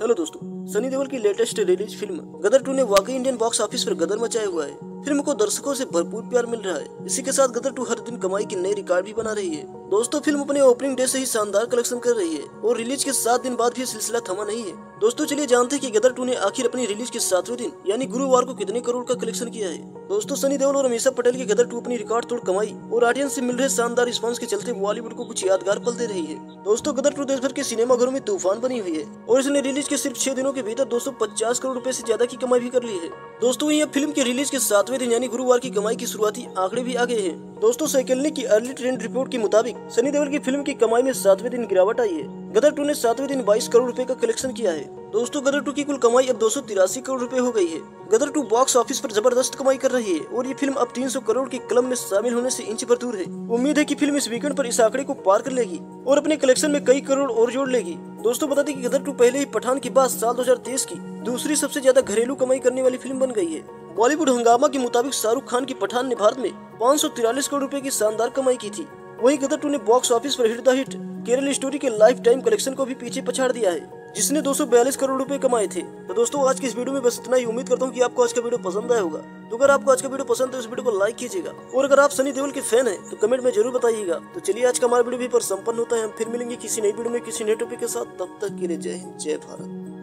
Hello दोस्तों, सनी देओल की latest release film Gadar two ने वाकई इंडियन बॉक्स ऑफ़िस पर गदर मचाया हुआ है। फ़िल्म को दर्शकों से भरपूर प्यार मिल रहा है। इसी के साथ गदर टू हर दिन कमाई की नई रिकॉर्ड भी बना रही है। दोस्तों, फ़िल्म अपने ओपनिंग डे से ही शानदार कलेक्शन कर रही है और रिलीज़ के सात दिन बाद भी सिलसिला थमा नहीं है। दोस्तों, चलिए जानते हैं कि गदर टू ने आखिर अपनी रिलीज़ के सातवें दिन, यानी गुरुवार को कितने करोड़ का कलेक्शन किया है। दोस्तों, सनी देओल और अमीषा पटेल की गदर टू अपनी रिकॉर्ड तोड़ कमाई और ऑडियंस से मिल रहे शानदार रिस्पांस के चलते बॉलीवुड को कुछ यादगार पल दे रही है। दोस्तों, गदर टू देश भर के सिनेमा घरों में तूफ़ान बनी हुई है और इसने रिलीज़ के सिर्फ़ छह दिनों के भीतर 250 करोड़ रूपए से ज़्यादा की कमाई भी कर ली है। दोस्तों यह फ़िल्म के रिलीज़ के सातवें दिन, यानी गुरुवार की कमाई की शुरुआती आंकड़े भी आ गए हैं। दोस्तों, साइकिलनी की अर्ली ट्रेंड रिपोर्ट के मुताबिक, सनी देओल की फ़िल्म की कमाई में सातवें दिन गिरावट आई है। गदर टू ने सातवें दिन 22 करोड़ रुपए का कलेक्शन किया है। दोस्तों, गदर टू की कुल कमाई अब दो सौ तिरासी करोड़ रुपए हो गई है। गदर टू बॉक्स ऑफ़िस पर ज़बरदस्त कमाई कर रही है और ये फ़िल्म अब 300 करोड़ के क्लब में शामिल होने से इंच पर दूर है। उम्मीद है कि फ़िल्म इस वीकेंड पर इस आंकड़े को पार कर लेगी और अपने कलेक्शन में कई करोड़ और जोड़ लेगी। दोस्तों, बता दें कि गदर टू पहले ही पठान के बाद साल 2023 की दूसरी सबसे ज़्यादा घरेलू कमाई करने वाली फ़िल्म बन गई है। बॉलीवुड हंगामा के मुताबिक शाहरुख खान की पठान ने भारत में पाँच करोड़ रुपए की शानदार कमाई की थी। वहीं गदर टू ने बॉक्स ऑफ़िस पर hit the hit Kerala story के लाइफ टाइम कलेक्शन को भी पीछे पछाड़ दिया है, जिसने 242 करोड़ रुपए कमाए थे। तो दोस्तों, आज की इस वीडियो में बस इतना ही। उम्मीद करता हूँ कि आपको आज का वीडियो पसंद आया होगा। तो अगर आपको आज का वीडियो पसंद है तो इस वीडियो को लाइक कीजिएगा। और अगर आप सनी देओल के फ़ैन हैं तो कमेंट में ज़रूर बताइएगा। तो चलिए, आज का हमारा वीडियो भी पर संपन्न होता है। हम फिर मिलेंगे किसी नई वीडियो में, किसी नए टॉपिक के साथ। तब तक के लिए जय हिंद, जय भारत।